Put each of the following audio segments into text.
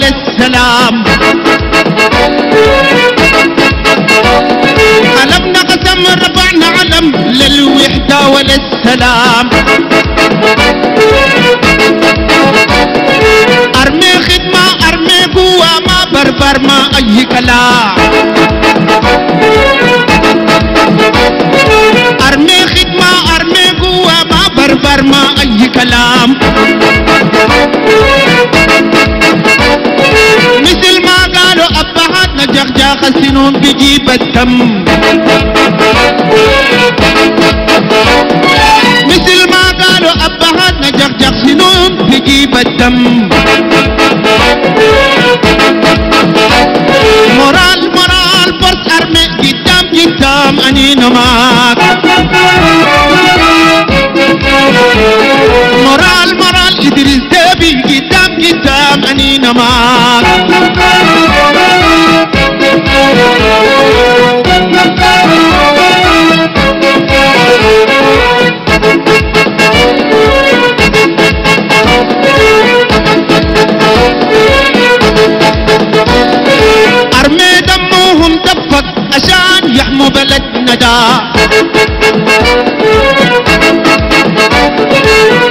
على السلام علمنا قسم ربعنا علم للوحدة وللسلام. أرمي خدمة أرمي قوة ما بربر ما أي كلام. جغجاغ السنون بيجيب الدم مثل ما قالوا أبهاتنا جغجاغ سنون بيجيب الدم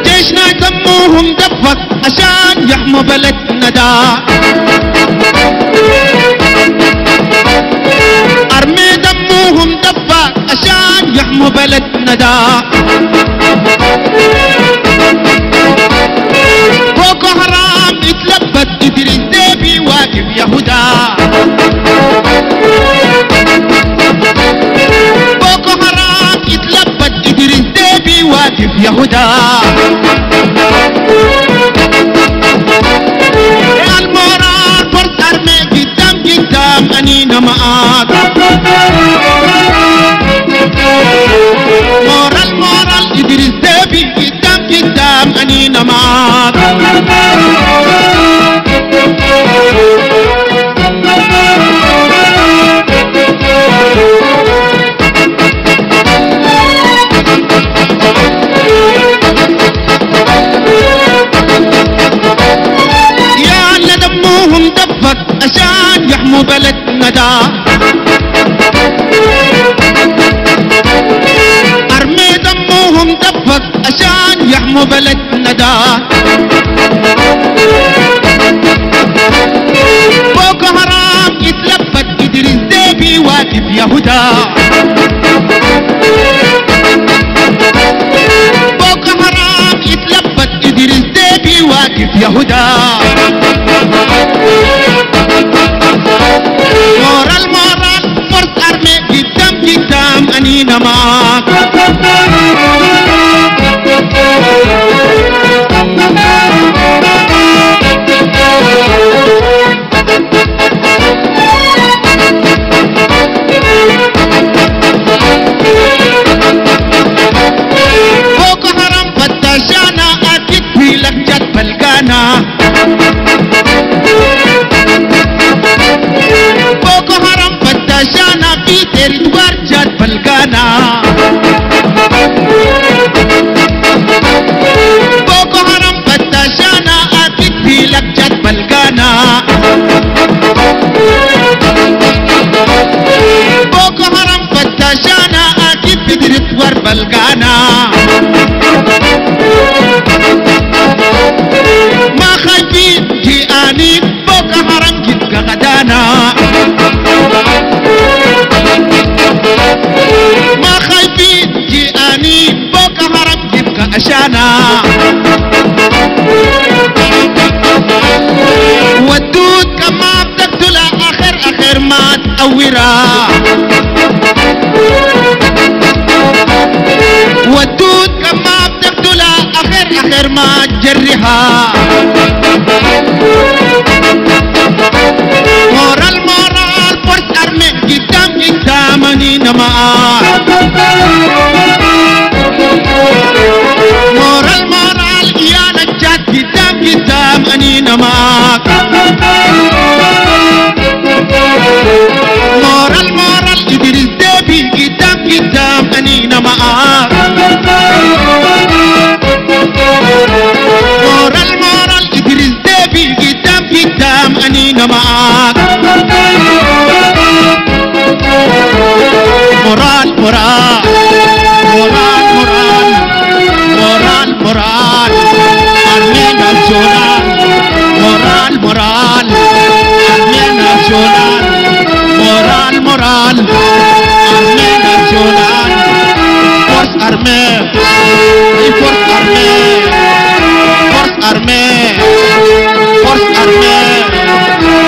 جيشنا دمهم دفق عشان يحموا بلدنا دا. أرمي دمهم دفق عشان يحموا بلدنا دا. واقف عشان يحموا بلدنا دا armée دمهم دفق عشان يحموا بلدنا دا بوكو حرام يتلفت إدريس ديبي واقف يهودا. بوكو حرام يتلفت إدريس ديبي واقف يهودا. مورال مورال فرس ارمي قدام قدام انينا ना ودود كما بتقتل آخر آخر ما تقورا ودود كما بتقتل آخر آخر ما تجرها مورال مورال فرس أرمي قدام قدام انينا انينا معاك moral moral ادريس ديبي قدام قدام انينا معاك moral moral ادريس ديبي قدام قدام moral moral moral moral. Armée, et force armée, force armée, force armée,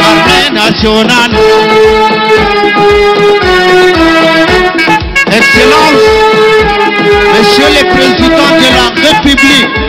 armée nationale. Excellence, Monsieur le Président de la République,